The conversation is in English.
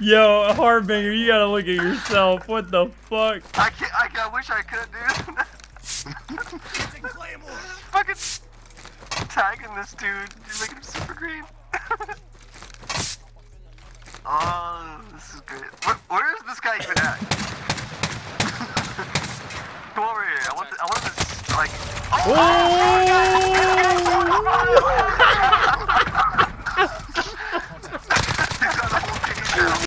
Yo, Harbinger, you gotta look at yourself. What the fuck? I can't. I, I wish I could, dude. fucking tagging this dude. You're making him super green. oh, this is great. Where, where is this guy even at? Come over here. I want. The, I want this. Like. Oh!